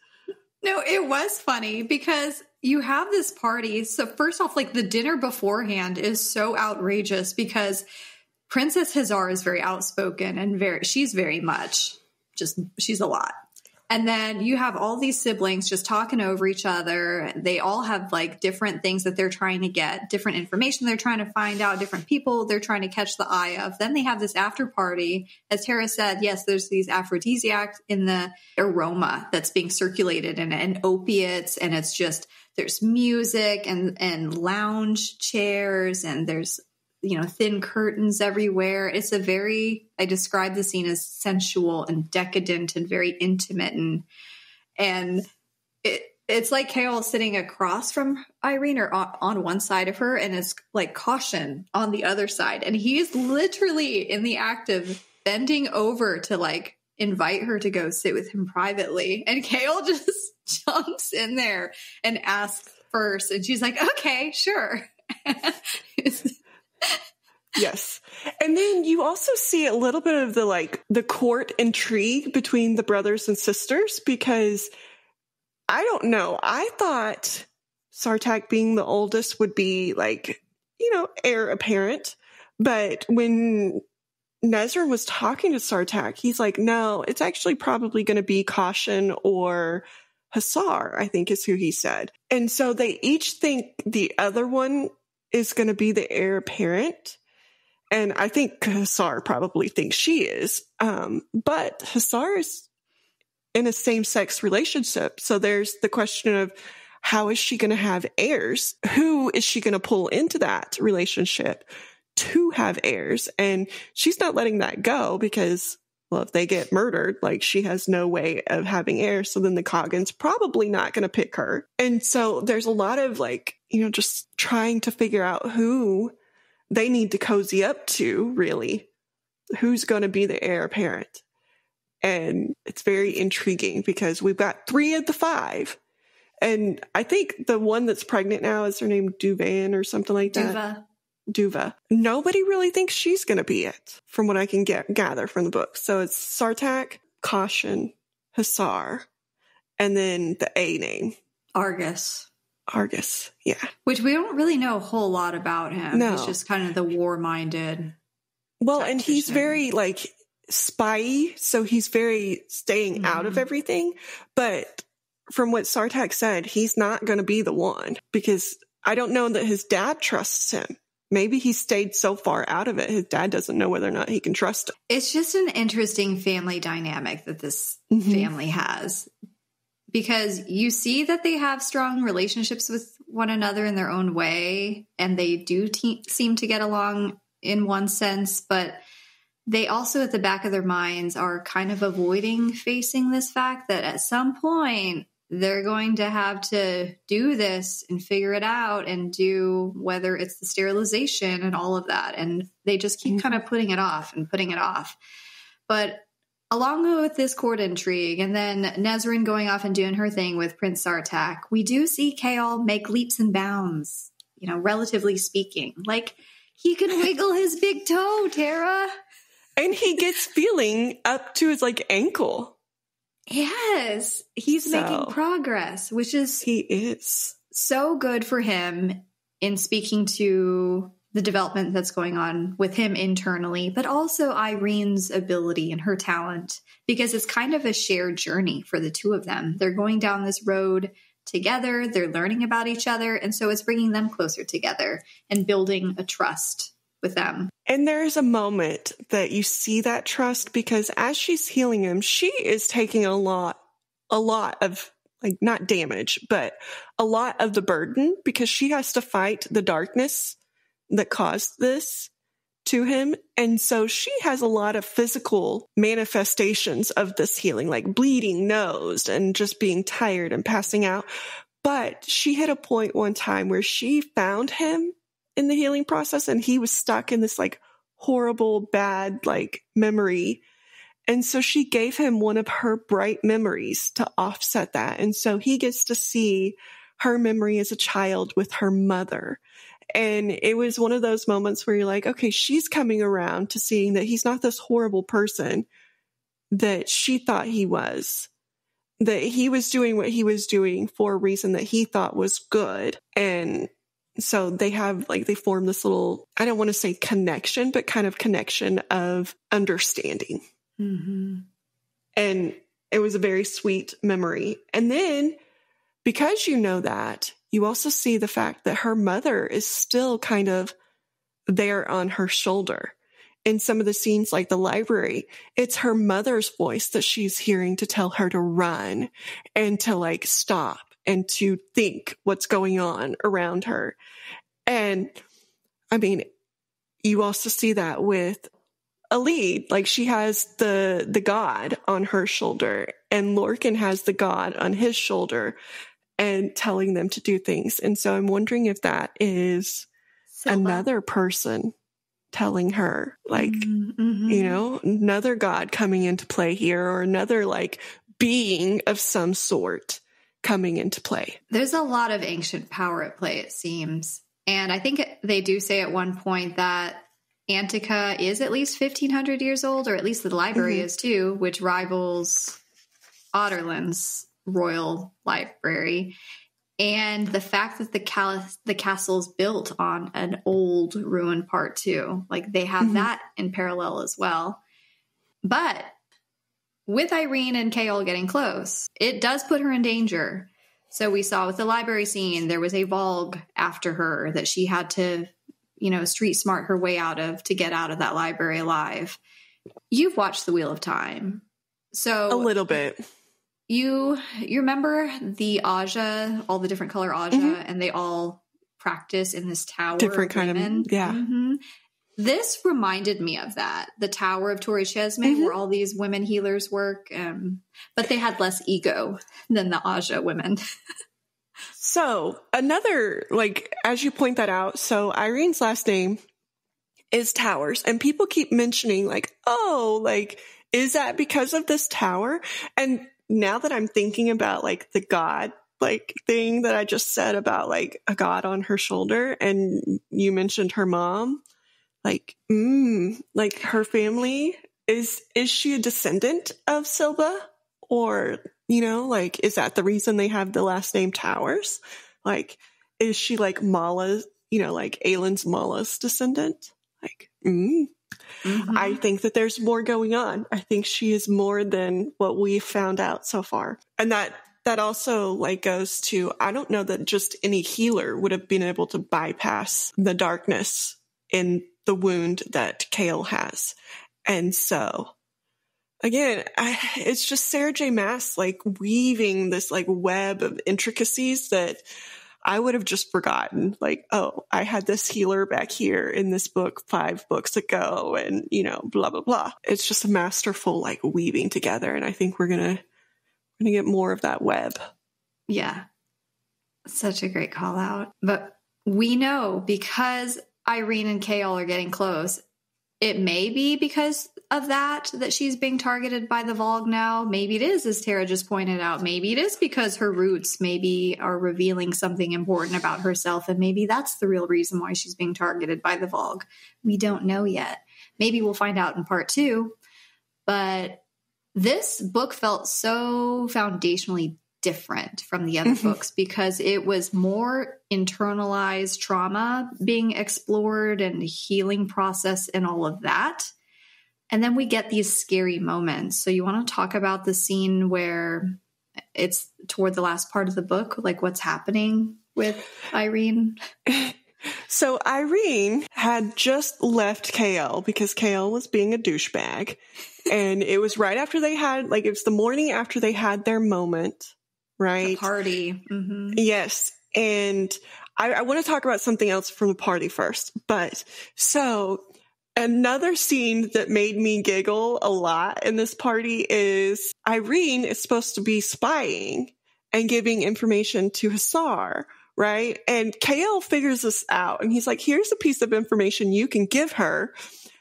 No, it was funny because you have this party. So, first off, like the dinner beforehand is so outrageous because Princess Hasar is very outspoken and very, she's very much just, she's a lot. And then you have all these siblings just talking over each other. They all have like different things that they're trying to get, different information they're trying to find out, different people they're trying to catch the eye of. Then they have this after party. As Tara said, yes, there's these aphrodisiacs in the aroma that's being circulated and, and opiates. And it's just, there's music and, and lounge chairs and there's you know thin curtains everywhere. It's a very i describe the scene as sensual and decadent and very intimate and and it it's like Chaol sitting across from yrene or on, on one side of her and it's like kashin on the other side. And he's literally in the act of bending over to like invite her to go sit with him privately. And Chaol just jumps in there and asks first and she's like okay sure yes. And then you also see a little bit of the like the court intrigue between the brothers and sisters because I don't know. I thought Sartaq being the oldest would be like you know, heir apparent. But when Nesryn was talking to Sartaq, he's like, no, it's actually probably going to be Kashin or Hasar, I think is who he said. And so they each think the other one is going to be the heir apparent. And I think Hasar probably thinks she is. Um, but Hasar is in a same sex relationship. So there's the question of how is she going to have heirs? Who is she going to pull into that relationship to have heirs? And she's not letting that go because, well, if they get murdered, like she has no way of having heirs. So then the Khagan's probably not going to pick her. And so there's a lot of like, you know, just trying to figure out who they need to cozy up to, really. Who's going to be the heir apparent? And it's very intriguing because we've got three of the five and I think the one that's pregnant now is her name Duvan or something like that. Duva. Duva. Nobody really thinks she's going to be it, from what I can get gather from the book. So it's Sartaq, Kashin, Hasar, and then the A name. Argus. Argus, yeah. Which we don't really know a whole lot about him. No. He's just kind of the war minded. Well, and he's very like spy, so he's very staying out of Mhm. everything. But from what Sartaq said, he's not going to be the one because I don't know that his dad trusts him. Maybe he stayed so far out of it, his dad doesn't know whether or not he can trust him. It's just an interesting family dynamic that this Mhm. family has because you see that they have strong relationships with one another in their own way and they do te- seem to get along in one sense but they also at the back of their minds are kind of avoiding facing this fact that at some point they're going to have to do this and figure it out and do whether it's the sterilization and all of that and they just keep Mhm. kind of putting it off and putting it off but along with this court intrigue and then Nesryn going off and doing her thing with Prince Sartaq, we do see Chaol make leaps and bounds, you know, relatively speaking. Like he can wiggle his big toe, Tara. And he gets feeling up to his like ankle. Yes, he's So- making progress, which is He is. so good for him in speaking to the development that's going on with him internally, but also Yrene's ability and her talent, because it's kind of a shared journey for the two of them. They're going down this road together, they're learning about each other, and so it's bringing them closer together and building a trust with them. And there's a moment that you see that trust because as she's healing him, she is taking a lot, a lot of like not damage, but a lot of the burden because she has to fight the darkness that caused this to him. And so she has a lot of physical manifestations of this healing, like bleeding nose and just being tired and passing out. But she hit a point one time where she found him in the healing process and he was stuck in this like horrible, bad, like memory. And so she gave him one of her bright memories to offset that. And so he gets to see her memory as a child with her mother. And it was one of those moments where you're like, okay, she's coming around to seeing that he's not this horrible person that she thought he was. That he was doing what he was doing for a reason that he thought was good. And so they have like they form this little i don't want to say connection but kind of connection of understanding. Mm-hmm. and it was a very sweet memory. And then because you know that you also see the fact that her mother is still kind of there on her shoulder. In some of the scenes like the library it's her mother's voice that she's hearing to tell her to run and to like stop and to think what's going on around her. And i mean you also see that with Aelin like she has the the god on her shoulder and lorcan has the god on his shoulder and telling them to do things. And so i'm wondering if that is another person telling her like Mm-hmm. you know another god coming into play here or another like being of some sort coming into play There's a lot of ancient power at play, it seems. And I think they do say at one point that Antica is at least 1500 years old, or at least the library Mhm. is too, which rivals Adarlan's royal library. And the fact that the cal- the castle's built on an old ruined part too, like they have mm-hmm. that in parallel as well. But with Yrene and Chaol getting close, it does put her in danger. So we saw with the library scene, there was a Valg after her that she had to, you know, street smart her way out of to get out of that library alive. You've watched The Wheel of Time. So a little bit. You you remember the Ajah, all the different color Ajah, mm-hmm. and they all practice in this tower. Different kind of yeah. Mm-hmm. This reminded me of that, the Tower of Torre Cesme, mm-hmm. where all these women healers work, um, but they had less ego than the Ajah women. so another, like as you point that out, so Yrene's last name is Towers, and people keep mentioning like, oh, like is that because of this tower? And now that I'm thinking about like the god like thing that I just said about like a god on her shoulder, and you mentioned her mom like mm, like her family is is she a descendant of Silba? Or you know like is that the reason they have the last name Towers? Like is she like Mala's you know like Aelin's Mala's descendant? Like mm. mm-hmm. I think that there's more going on. I think she is more than what we found out so far. And that that also like goes to I don't know that just any healer would have been able to bypass the darkness in the wound that Chaol has. And so again, I, it's just Sarah J. Maas like weaving this like web of intricacies that I would have just forgotten. Like, oh, I had this healer back here in this book five books ago, and you know, blah blah blah. It's just a masterful like weaving together, and I think we're gonna we're gonna get more of that web. Yeah, such a great call out. But we know because Yrene and Chaol are getting close. It may be because of that that she's being targeted by the Valg now. Maybe it is, as Tara just pointed out. Maybe it is because her roots maybe are revealing something important about herself, and maybe that's the real reason why she's being targeted by the Valg. We don't know yet. Maybe we'll find out in part two. But this book felt so foundationally different from the other mm-hmm. books because it was more internalized trauma being explored and healing process and all of that. And then we get these scary moments. So you want to talk about the scene where it's toward the last part of the book, like what's happening with Yrene? So Yrene had just left Chaol because Chaol was being a douchebag. and it was right after they had, like, it was the morning after they had their moment right? The party. Mm-hmm. Yes. And I, I want to talk about something else from the party first. But so another scene that made me giggle a lot in this party is Yrene is supposed to be spying and giving information to Hasar, right? And Chaol figures this out and he's like, here's a piece of information you can give her.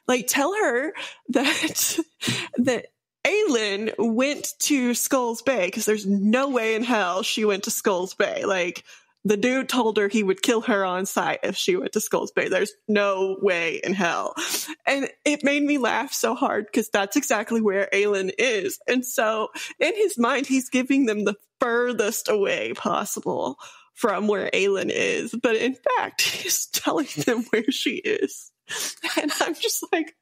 Like, tell her that, that Aelin went to Skulls Bay because there's no way in hell she went to Skulls Bay. Like the dude told her he would kill her on sight if she went to Skulls Bay. There's no way in hell. And it made me laugh so hard because that's exactly where Aelin is. And so in his mind, he's giving them the furthest away possible from where Aelin is. But in fact, he's telling them where she is. And I'm just like,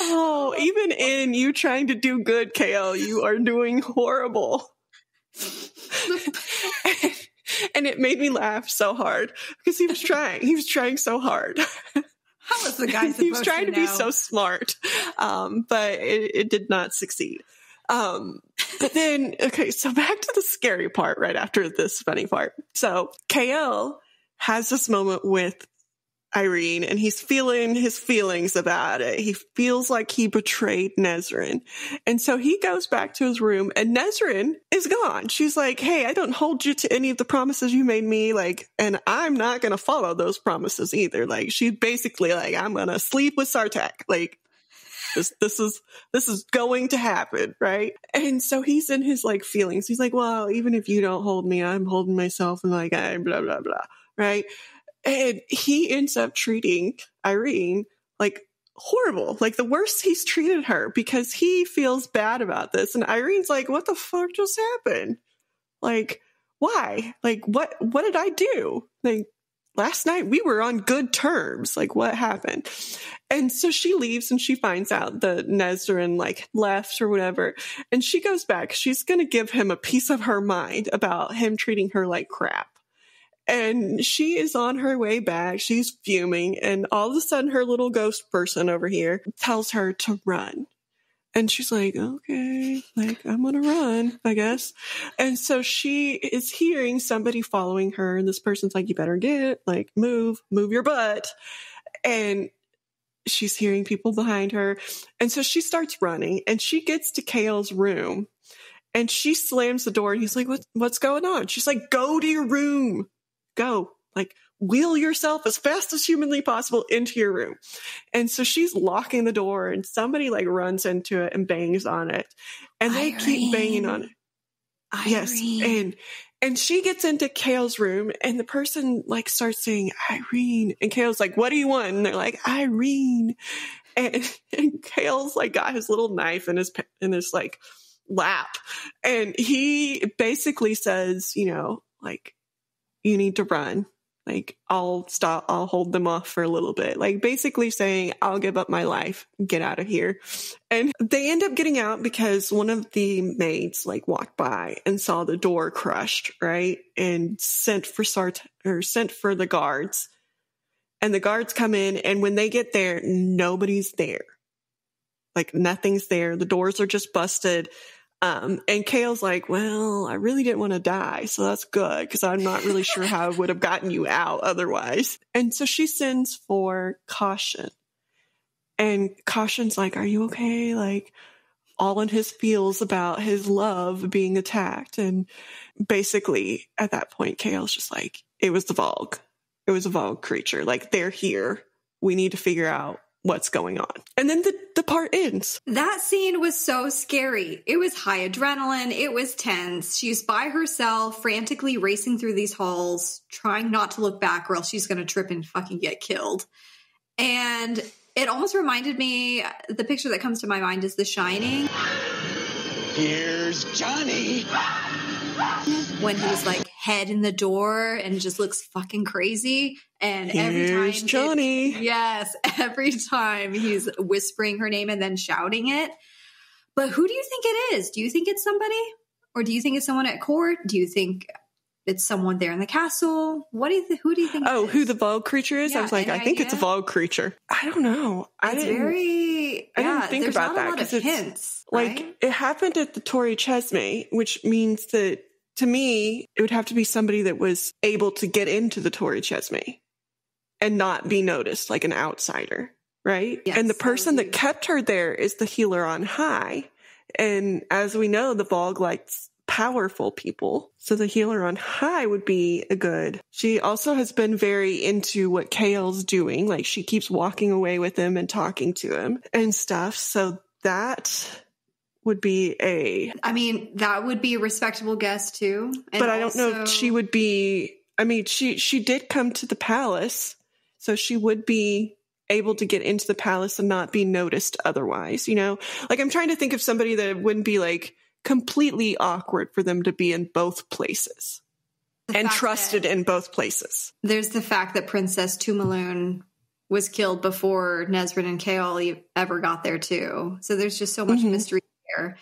oh, even in you trying to do good, Chaol, you are doing horrible. and, and it made me laugh so hard because he was trying. He was trying so hard. How was the guy He was trying to, to be so smart, um, but it, it, did not succeed. Um, but then, okay, so back to the scary part right after this funny part. So Chaol has this moment with Yrene and he's feeling his feelings about it. He feels like he betrayed Nesryn. And so he goes back to his room and Nesryn is gone. She's like, Hey, I don't hold you to any of the promises you made me. Like, and I'm not going to follow those promises either. Like, she's basically like, I'm going to sleep with Sartaq. Like, this, this is, this is going to happen. Right. And so he's in his like feelings. He's like, well, even if you don't hold me, I'm holding myself and like, I blah, blah, blah. Right. And he ends up treating Yrene like horrible, like the worst he's treated her because he feels bad about this. And Yrene's like, what the fuck just happened? Like, why? Like, what, what did I do? Like, last night we were on good terms. Like, what happened? And so she leaves and she finds out that Nesryn like left or whatever. And she goes back. She's going to give him a piece of her mind about him treating her like crap. And she is on her way back. She's fuming. And all of a sudden, her little ghost person over here tells her to run. And she's like, okay, like I'm gonna run, I guess. And so she is hearing somebody following her, and this person's like, you better get, like, move, move your butt. And she's hearing people behind her. And so she starts running and she gets to Chaol's room and she slams the door and he's like, what, what's going on? She's like, go to your room. Go. Like, wheel yourself as fast as humanly possible into your room. And so she's locking the door and somebody like runs into it and bangs on it. And they keep banging on it. Yrene. Yes. And and she gets into Chaol's room and the person like starts saying Yrene and Chaol's like, what do you want? And they're like, Yrene. And, and Chaol's like got his little knife in his in his like lap. And he basically says, you know, like, you need to run like I'll stop, I'll hold them off for a little bit. Like basically saying, I'll give up my life, get out of here. And they end up getting out because one of the maids like walked by and saw the door crushed, right? And sent for Sart or sent for the guards. And the guards come in and when they get there, nobody's there. Like nothing's there. The doors are just busted. Um, and Chaol's like, well, I really didn't want to die. So that's good because I'm not really sure how I would have gotten you out otherwise. And so she sends for kashin. And kashin's like, are you okay? Like, all in his feels about his love being attacked. And basically, at that point, Chaol's just like, it was the Valg. It was a Valg creature. Like, they're here. We need to figure out what's going on. And then the, the part ends. That scene was so scary. It was high adrenaline. It was tense. She's by herself, frantically racing through these halls, trying not to look back or else she's going to trip and fucking get killed. And it almost reminded me the picture that comes to my mind is The Shining. Here's Johnny. When he's like head in the door and just looks fucking crazy. And every time Johnny. it- yes, every time he's whispering her name and then shouting it. But who do you think it is? Do you think it's somebody? Or do you think it's someone at court? Do you think it's someone there in the castle? What do you think? Who do you think? Oh, who the Valg creature is? I was like, I any think it's a idea? Valg creature. I don't know. I It's didn't very. I didn't think about that a lot 'cause of it's, hints. like right? it happened at the Torre Cesme, which means that to me, it would have to be somebody that was able to get into the Torre Cesme and not be noticed like an outsider, right? Yes, and the person that mm-hmm. kept her there is the healer on high. And as we know, the Valg likes powerful people. So the healer on high would be a good. She also has been very into what Chaol's doing. Like she keeps walking away with him and talking to him and stuff. So that would be a I mean, that would be a respectable guess too. And but I don't know if she would be. I mean, she she did come to the palace, so she would be able to get into the palace and not be noticed otherwise. You know, like I'm trying to think of somebody that wouldn't be like completely awkward for them to be in both places and trusted in both places. There's the fact that Princess Tumelun was killed before Nesryn and Chaol e- ever got there too. So there's just so much Mhm. mystery there.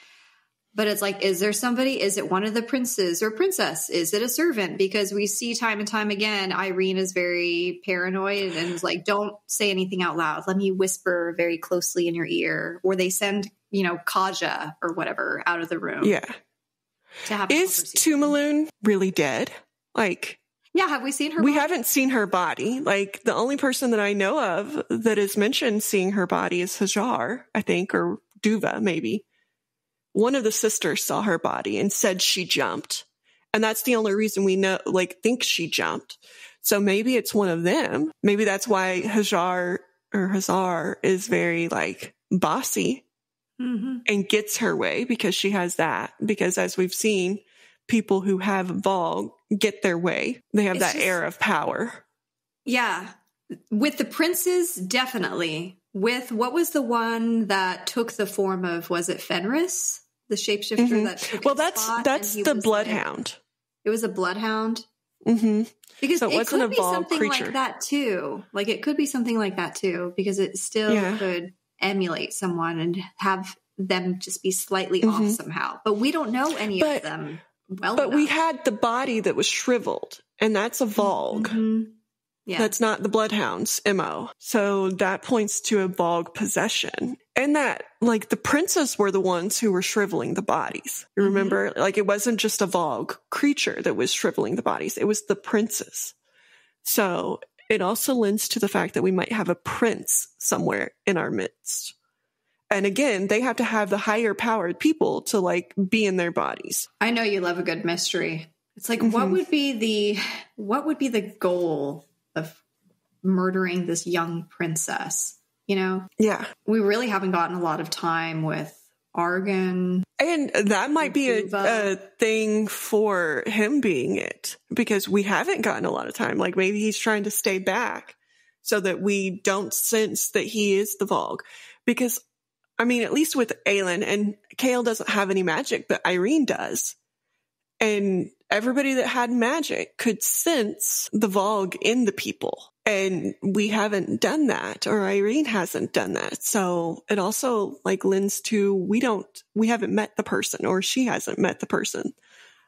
But it's like, is there somebody? Is it one of the princes or princess? Is it a servant? Because we see time and time again, Yrene is very paranoid and is like, don't say anything out loud. Let me whisper very closely in your ear. Or they send, you know, Kadja or whatever out of the room Yeah, to have is. Tumelun really dead? Like Yeah, have we seen her? we body? haven't seen her body. Like the only person that I know of that is mentioned seeing her body is Hajar, I think, or Duva, maybe. One of the sisters saw her body and said she jumped. And that's the only reason we know, like, think she jumped. So maybe it's one of them. Maybe that's why Hajar or Hazar is very like bossy Mhm. and gets her way because she has that. Because as we've seen, people who have Valg get their way. They have It's that just- air of power. Yeah. With the princes, definitely. With what was the one that took the form of was it Fenrys? The shapeshifter Mhm. that Well, that's that's the was like- bloodhound. It was a bloodhound. hmm Because So it it, could a be something creature. like that too. Like it could be something like that too, because it still Yeah. could emulate someone and have them just be slightly off Mhm. somehow. But we don't know any But- of them well But we had the body that was shriveled, and that's a Valg. Yeah. That's not the Bloodhound's MO. So that points to a Valg possession. And that, like, the princes were the ones who were shriveling the bodies. You Mhm. remember? Like, it wasn't just a Valg creature that was shriveling the bodies, it was the princes. So it also lends to the fact that we might have a prince somewhere in our midst. And again, they have to have the higher powered people to like be in their bodies. I know you love a good mystery. It's like what Mhm. would be the what would be the goal of murdering this young princess? You know, Yeah. we really haven't gotten a lot of time with Arghun. And that might be a, a thing for him being it because we haven't gotten a lot of time. Like maybe he's trying to stay back so that we don't sense that he is the Valg. Because, I mean, at least with Aelin, and Chaol doesn't have any magic, but Yrene does. And everybody that had magic could sense the Valg in the people. And we haven't done that, or Yrene hasn't done that. So it also like lends to we don't, we haven't met the person, or she hasn't met the person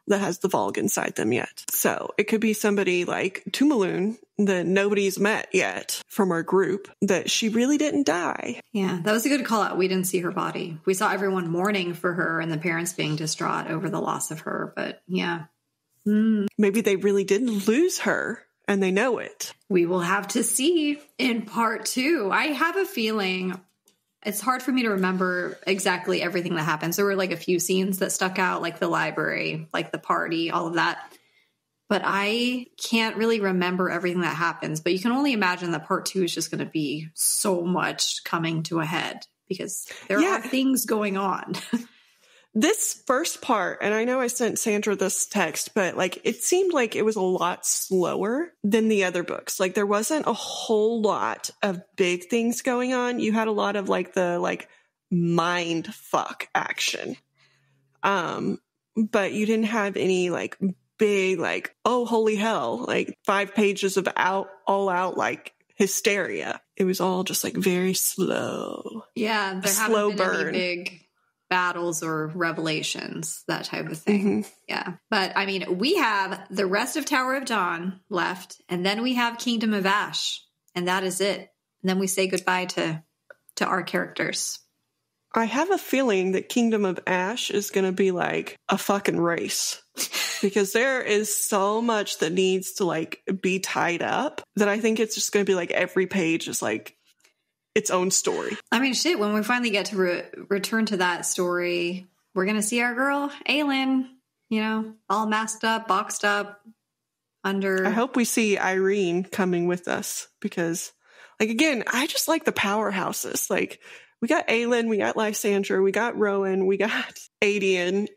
that has the Valg inside them yet. So it could be somebody like Tumelun that nobody's met yet from our group that she really didn't die. Yeah, that was a good call out. We didn't see her body. We saw everyone mourning for her and the parents being distraught over the loss of her. But yeah, Hmm. Maybe they really didn't lose her and they know it. we will have to see in part two. I have a feeling it's hard for me to remember exactly everything that happens. There were like a few scenes that stuck out, like the library, like the party, all of that. But I can't really remember everything that happens. But you can only imagine that part two is just going to be so much coming to a head because there Yeah. are things going on. This first part, and I know I sent Sandra this text, but like it seemed like it was a lot slower than the other books. Like there wasn't a whole lot of big things going on. You had a lot of like the like mind fuck action. Um, but you didn't have any like big like, oh holy hell, like five pages of out all out like hysteria. It was all just like very slow. yeah, there slow been burn. big battles or revelations, that type of thing. Mhm. Yeah. But I mean, we have the rest of Tower of Dawn left, and then we have Kingdom of Ash, and that is it. And then we say goodbye to to our characters. I have a feeling that Kingdom of Ash is going to be like a fucking race because there is so much that needs to like be tied up that I think it's just going to be like every page is like its own story. I mean, shit, when we finally get to re- return to that story, we're going to see our girl, Aelin, you know, all masked up, boxed up, under. I hope we see Yrene coming with us because like again, I just like the powerhouses. Like we got Aelin, we got Lysandra, we got Rowan, we got Aedion.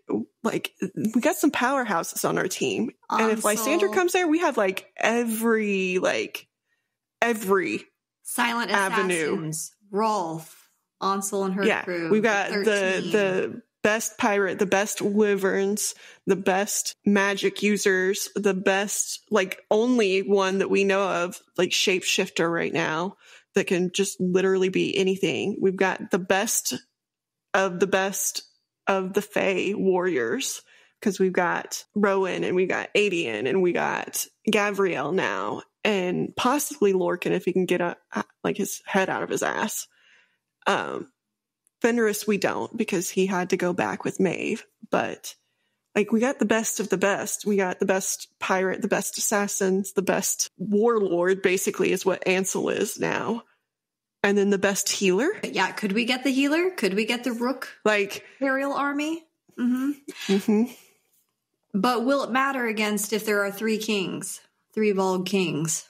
Like we got some powerhouses on our team. And if Lysandra Ansel, comes there, we have like every like every Silent Avenue. Rolfe, Ansel and her yeah. crew. We've got the 13. the best pirate, the best wyverns, the best magic users, the best like only one that we know of like shapeshifter right now that can just literally be anything. We've got the best of the best of the Fae warriors because we've got Rowan and we got Aedion and we got Gavriel now and possibly Lorcan if he can get a, like his head out of his ass. Um, Fenrys we don't because he had to go back with Maeve, but like we got the best of the best. We got the best pirate, the best assassins, the best warlord basically is what Ansel is now. And then the best healer. Yeah, could we get the healer? Could we get the Ruk Like Imperial Army? hmm mhm. But will it matter against if there are three kings, three bald kings?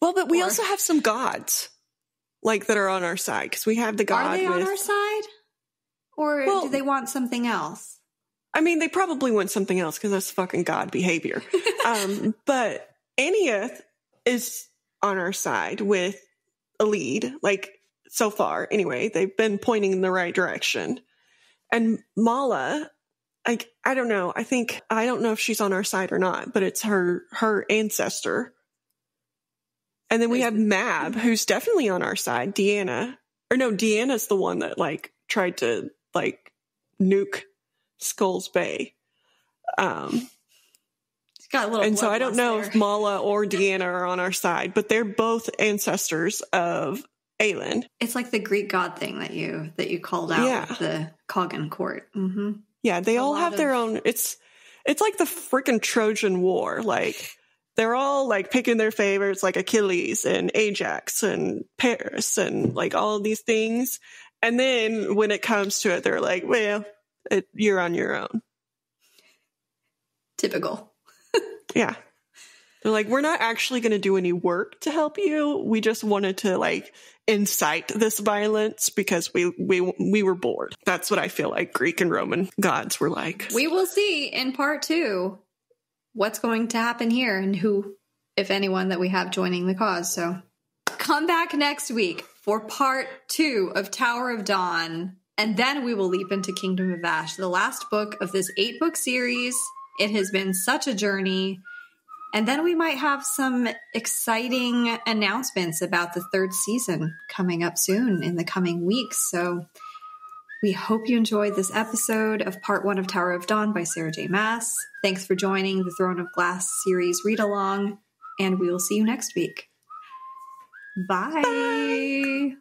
Well, but we Or- also have some gods like that are on our side because we have the god are they with on our side, or Well- do they want something else? I mean, they probably want something else because that's fucking God behavior. um, but Anneith is on our side with Aelin, like so far. Anyway, they've been pointing in the right direction. And Mala like I don't know. I think I don't know if she's on our side or not, but it's her her ancestor. And then we have Mab, who's definitely on our side. Deanna, or no, Deanna's the one that like tried to like nuke Skulls Bay. Um, It's got a little. and so I don't know there. if Mala or Deanna are on our side, but they're both ancestors of Aelin. it's like the Greek god thing that you that you called out Yeah. the Khagan court. hmm Yeah, they A all have their own. It's it's like the freaking Trojan War. Like they're all like picking their favorites, like Achilles and Ajax and Paris and like all these things. And then when it comes to it, they're like, "Well, it, you're on your own." Typical. Yeah. They're like, we're not actually going to do any work to help you. We just wanted to like incite this violence because we we we were bored. That's what I feel like Greek and Roman gods were like. We will see in part two what's going to happen here and who, if anyone, that we have joining the cause. So come back next week for part two of Tower of Dawn. And then we will leap into Kingdom of Ash, the last book of this eight book series. It has been such a journey. And then we might have some exciting announcements about the third season coming up soon in the coming weeks. So we hope you enjoyed this episode of part one of Tower of Dawn by Sarah J. Maas. Thanks for joining the Throne of Glass series read along, and we will see you next week. Bye. Bye.